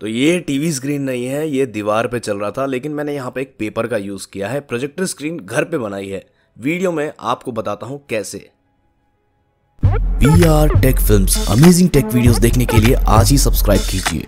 तो ये TV screen नहीं है ये दीवार पे चल रहा था लेकिन मैंने यहाँ पे एक पेपर का यूज़ किया है प्रोजेक्टर स्क्रीन घर पे बनाई है। वीडियो में आपको बताता हूँ कैसे। B R tech film amazing tech videos देखने के लिए आज ही सब्सक्राइब कीजिए।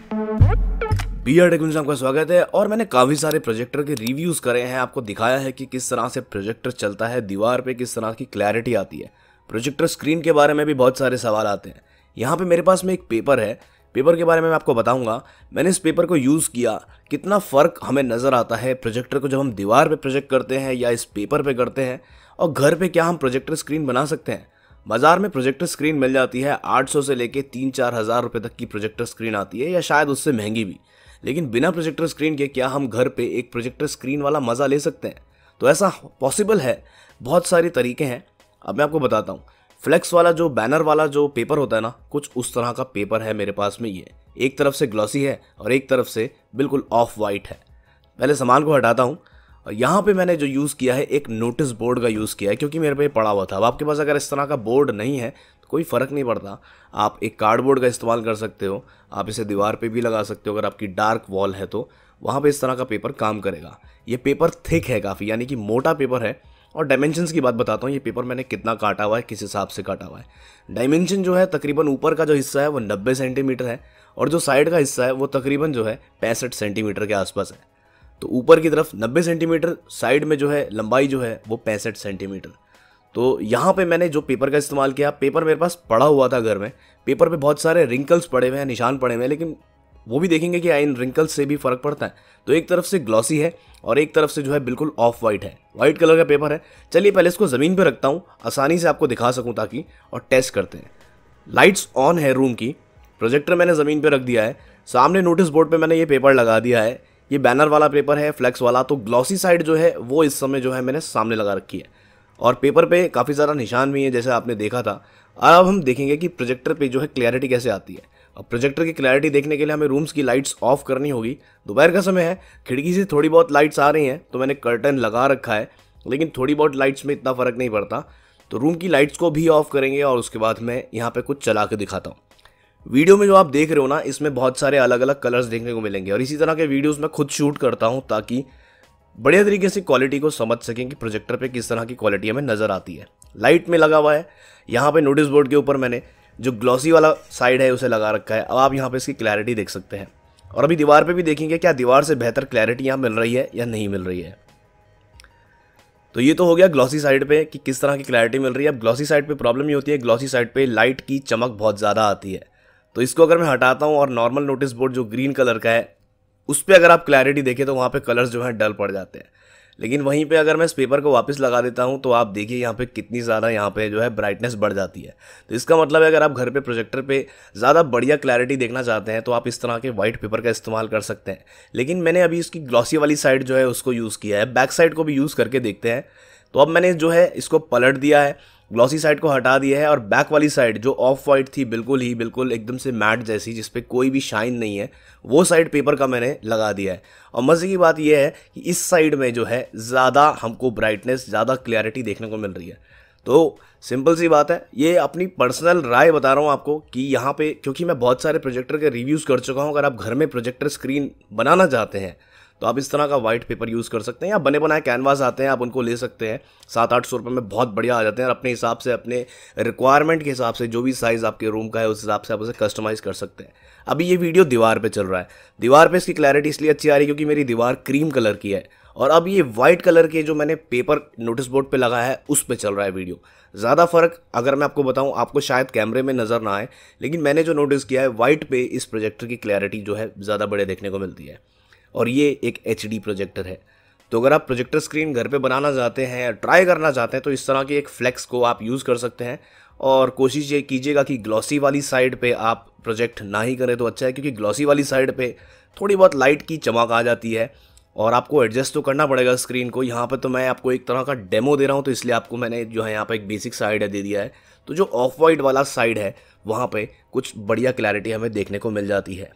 बी आर टेक फ़िल्म आपका स्वागत है और मैंने काफ़ी सारे प्रोजेक्टर के रिव्यूज़ करे हैं आपको दिखाया है कि किस तरह से प्रोजेक्टर चलता है दीवार पे किस तरह की क्लैरिटी आती है। प्रोजेक्टर स्क्रीन के बारे में भी बहुत सारे सवाल आते हैं। यहाँ पे मेरे पास में एक पेपर है पेपर के बारे में मैं आपको बताऊँगा, मैंने इस पेपर को यूज़ किया, कितना फ़र्क हमें नज़र आता है, प्रोजेक्टर को जब हम दीवार पे प्रोजेक्ट करते हैं या इस पेपर पे करते हैं, और घर पे क्या हम प्रोजेक्टर स्क्रीन बना सकते हैं? बाज़ार में प्रोजेक्टर स्क्रीन मिल जाती है 800 से लेके तीन चार हज़ार रुपये तक की प्रोजेक्टर स्क्रीन आती है, या शायद उससे महँगी भी। लेकिन बिना प्रोजेक्टर स्क्रीन के क्या हम घर पे एक प्रोजेक्टर स्क्रीन वाला मज़ा ले सकते हैं? तो ऐसा पॉसिबल है, बहुत सारे तरीके हैं। अब मैं आपको बताता हूँ फ्लेक्स वाला जो बैनर वाला जो पेपर होता है ना, कुछ उस तरह का पेपर है मेरे पास में ये। एक तरफ़ से ग्लॉसी है और एक तरफ़ से बिल्कुल ऑफ़ वाइट है। पहले सामान को हटाता हूँ। और यहाँ पे मैंने जो यूज़ किया है, एक नोटिस बोर्ड का यूज़ किया है, क्योंकि मेरे पे पड़ा हुआ था। अब आपके पास अगर इस तरह का बोर्ड नहीं है तो कोई फ़र्क नहीं पड़ता। आप एक कार्डबोर्ड का इस्तेमाल कर सकते हो। आप इसे दीवार पे भी लगा सकते हो, अगर आपकी डार्क वॉल है तो। वहाँ पे इस तरह का पेपर काम करेगा। ये पेपर थिक है काफ़ी, यानी कि मोटा पेपर है। और डायमेंशंस की बात बताता हूँ, ये पेपर मैंने कितना काटा हुआ है, किस हिसाब से काटा हुआ है। डायमेंशन जो है, तकरीबन ऊपर का जो हिस्सा है, वो नब्बे सेंटीमीटर है और जो साइड का हिस्सा है, वो तकरीबन जो है, पैंसठ सेंटीमीटर के आसपास है। तो ऊपर की तरफ़ नब्बे सेंटीमीटर साइड में जो है, लंबाई जो है, वो पैंसठ सेंटीमीटर तो यहाँ पे मैंने जो पेपर का इस्तेमाल किया पेपर मेरे पास पड़ा हुआ था घर में। पेपर पे बहुत सारे रिंकल्स पड़े हुए हैं, निशान पड़े हुए हैं, लेकिन वो भी देखेंगे कि इन रिंकल्स से भी फ़र्क पड़ता है। तो एक तरफ़ से ग्लॉसी है और एक तरफ़ से जो है बिल्कुल ऑफ़ वाइट है। वाइट कलर का पेपर है। चलिए पहले इसको ज़मीन पर रखता हूँ। आसानी से आपको दिखा सकूँ ताकि और टेस्ट करते हैं। लाइट्स ऑन है रूम की। प्रोजेक्टर मैंने ज़मीन पर रख दिया है। सामने नोटिस बोर्ड पर मैंने ये पेपर लगा दिया है। ये बैनर वाला पेपर है फ्लैक्स वाला। तो ग्लॉसी साइड जो है, वो इस समय जो है मैंने सामने लगा रखी है। और पेपर पे काफ़ी सारा निशान भी है, जैसे आपने देखा था। अब हम देखेंगे कि प्रोजेक्टर पे जो है क्लैरिटी कैसे आती है। अब प्रोजेक्टर की क्लैरिटी देखने के लिए हमें रूम्स की लाइट्स ऑफ़ करनी होगी। दोपहर का समय है, खिड़की से थोड़ी बहुत लाइट्स आ रही हैं तो मैंने कर्टन लगा रखा है, लेकिन थोड़ी बहुत लाइट्स में इतना फ़र्क नहीं पड़ता। तो रूम की लाइट्स को भी ऑफ़ करेंगे और उसके बाद मैं यहाँ पर कुछ चला के दिखाता हूँ। वीडियो में जो आप देख रहे हो ना, इसमें बहुत सारे अलग अलग कलर्स देखने को मिलेंगे और इसी तरह के वीडियोस मैं खुद शूट करता हूँ ताकि बढ़िया तरीके से क्वालिटी को समझ सकें कि प्रोजेक्टर पे किस तरह की क्वालिटी हमें नज़र आती है। लाइट में लगा हुआ है, यहाँ पे नोटिस बोर्ड के ऊपर मैंने जो ग्लॉसी वाला साइड है, उसे लगा रखा है। अब आप यहाँ पे इसकी क्लैरिटी देख सकते हैं। और अभी दीवार पे भी देखेंगे, क्या दीवार से बेहतर क्लैरिटी यहाँ मिल रही है या नहीं मिल रही है? तो ये तो हो गया ग्लॉसी साइड पे कि किस तरह की क्लैरिटी मिल रही है। अब ग्लॉसी साइड पे प्रॉब्लम ये होती है ग्लॉसी साइड पे लाइट की चमक बहुत ज़्यादा आती है। तो इसको अगर मैं हटाता हूँ और नॉर्मल नोटिस बोर्ड जो ग्रीन कलर का है, उस पर अगर आप क्लैरिटी देखें तो वहाँ पर कलर्स जो है, डल पड़ जाते हैं। लेकिन वहीं पे अगर मैं इस पेपर को वापस लगा देता हूँ तो आप देखिए यहाँ पे कितनी ज़्यादा यहाँ पे जो है ब्राइटनेस बढ़ जाती है। तो इसका मतलब है, अगर आप घर पे प्रोजेक्टर पे ज़्यादा बढ़िया क्लैरिटी देखना चाहते हैं तो आप इस तरह के वाइट पेपर का इस्तेमाल कर सकते हैं। लेकिन मैंने अभी इसकी ग्लॉसी वाली साइड जो है, उसको यूज़ किया है। बैक साइड को भी यूज़ करके देखते हैं। तो अब मैंने जो है, इसको पलट दिया है। ग्लॉसी साइड को हटा दिया है और बैक वाली साइड जो ऑफ़ वाइट थी, बिल्कुल ही, बिल्कुल एकदम से मैट जैसी, जिसपे कोई भी शाइन नहीं है, वो साइड पेपर का मैंने लगा दिया है। और मज़े की बात यह है कि इस साइड में जो है, ज़्यादा हमको ब्राइटनेस ज़्यादा क्लैरिटी देखने को मिल रही है। तो सिंपल सी बात है, ये अपनी पर्सनल राय बता रहा हूँ आपको कि यहाँ पे, क्योंकि मैं बहुत सारे प्रोजेक्टर के रिव्यूज़ कर चुका हूँ, अगर आप घर में प्रोजेक्टर स्क्रीन बनाना चाहते हैं तो आप इस तरह का वाइट पेपर यूज़ कर सकते हैं, या बने बनाए कैनवास आते हैं, आप उनको ले सकते हैं। सात आठ सौ रुपये में बहुत बढ़िया आ जाते हैं, और अपने हिसाब से, अपने रिक्वायरमेंट के हिसाब से, जो भी साइज़ आपके रूम का है, उस हिसाब से आप उसे कस्टमाइज़ कर सकते हैं। अभी ये वीडियो दीवार पर चल रहा है। दीवार पर इसकी क्लैरिटी इसलिए अच्छी आ रही है, क्योंकि मेरी दीवार क्रीम कलर की है। और अब ये वाइट कलर के जो मैंने पेपर नोटिस बोर्ड पे लगाया है, उस पर चल रहा है वीडियो ज़्यादा फ़र्क, अगर मैं आपको बताऊँ, आपको शायद कैमरे में नज़र ना आए, लेकिन मैंने जो नोटिस किया है वाइट पे इस प्रोजेक्टर की क्लैरिटी जो है, ज़्यादा बड़े देखने को मिलती है। और ये एक एचडी प्रोजेक्टर है। तो अगर आप प्रोजेक्टर स्क्रीन घर पे बनाना चाहते हैं ट्राई करना चाहते हैं तो इस तरह के एक फ्लेक्स को आप यूज़ कर सकते हैं। और कोशिश ये कीजिएगा कि ग्लॉसी वाली साइड पे आप प्रोजेक्ट ना ही करें तो अच्छा है, क्योंकि ग्लॉसी वाली साइड पे थोड़ी बहुत लाइट की चमक आ जाती है। और आपको एडजस्ट तो करना पड़ेगा स्क्रीन को। यहाँ पर तो मैं आपको एक तरह का डेमो दे रहा हूँ तो इसलिए आपको मैंने जो है यहाँ पर एक बेसिक साइड है दे दिया है। तो जो ऑफ़ वाइट वाला साइड है, वहाँ पर कुछ बढ़िया क्लैरिटी हमें देखने को मिल जाती है।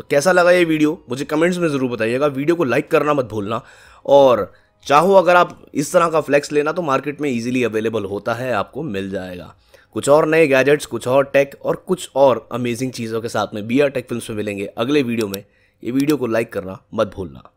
तो कैसा लगा ये वीडियो? मुझे कमेंट्स में ज़रूर बताइएगा। वीडियो को लाइक करना मत भूलना। और चाहो अगर आप इस तरह का फ्लैक्स लेना तो मार्केट में इजीली अवेलेबल होता है, आपको मिल जाएगा। कुछ और नए गैजेट्स कुछ और टेक और कुछ और अमेजिंग चीज़ों के साथ में बी आर टेक फ़िल्म में मिलेंगे अगले वीडियो में। ये वीडियो को लाइक करना मत भूलना।